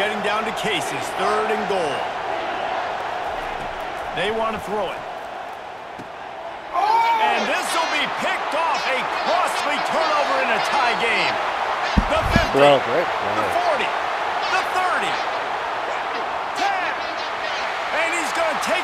getting down to cases. Third and goal. They want to throw it. Oh! And this will be picked off. A costly turnover in a tie game. The 50, Broke, right? the 40, the 30. 10. And he's going to take